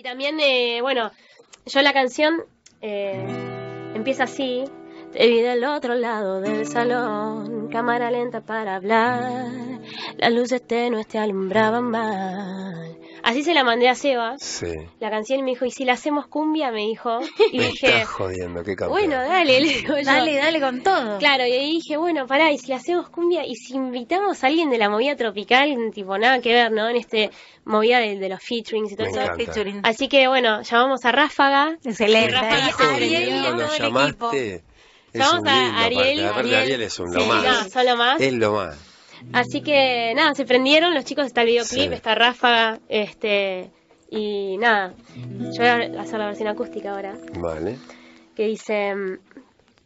Y también, eh, bueno, yo la canción eh, empieza así. Te vi del otro lado del salón, cámara lenta para hablar. Las luces tenues te alumbraban mal. Así se la mandé a Seba, Sí. la canción, y me dijo, ¿y si la hacemos cumbia? Me dijo. Y Me dije, estás jodiendo, qué campeón. bueno, dale, le digo yo. Dale, dale con todo. Claro, y ahí dije, bueno, pará, y si la hacemos cumbia, y si invitamos a alguien de la movida tropical, tipo, nada que ver, ¿no? En este movida de, de los featurings y todo eso. Featuring. Así que, bueno, llamamos a Ráfaga. Excelente. Gastón, Ariel llamaste. Es un a Ariel, aparte. Aparte, Ariel. Ariel es un Sí, lo más. no, son lo más. Es lo más. Así que, nada, se prendieron los chicos, está el videoclip, Sí. está Ráfaga, este, y nada. Yo voy a hacer la versión acústica ahora. Vale. que dice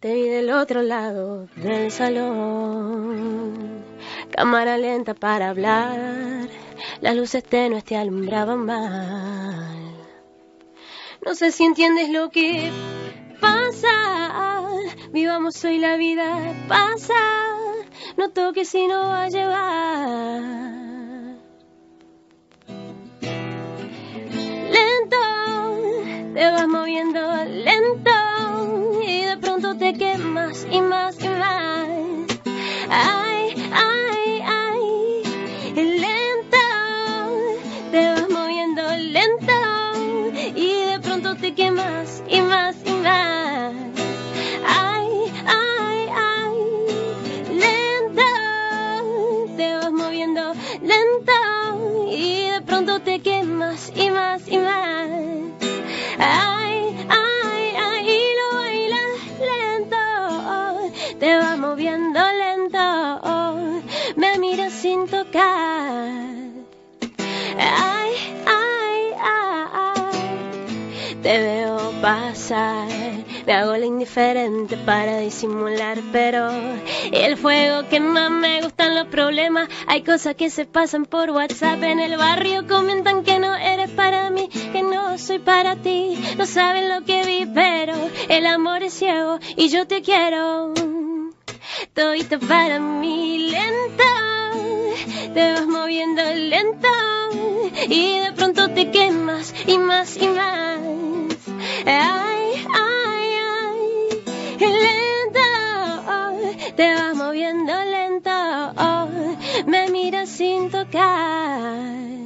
te vi del otro lado del salón cámara lenta para hablar las luces tenues te alumbraban mal no sé si entiendes lo que pasa vivamos hoy la vida pasa no toques si no va a llevar lento, te vas moviendo lento y de pronto te quemas y más. Lento y de pronto te quemas y más y más. Ay, ay, ay, lo bailas lento, te vas moviendo lento, me miras sin tocar. Pasar, me hago la indiferente para disimular, pero el fuego que más me gustan los problemas, hay cosas que se pasan por WhatsApp en el barrio, comentan que no eres para mí, que no soy para ti, no saben lo que vi, pero el amor es ciego y yo te quiero. Todito para mí lento, te vas moviendo lento y de pronto te quemas y más y más. Te vas moviendo lento, me miras sin tocar.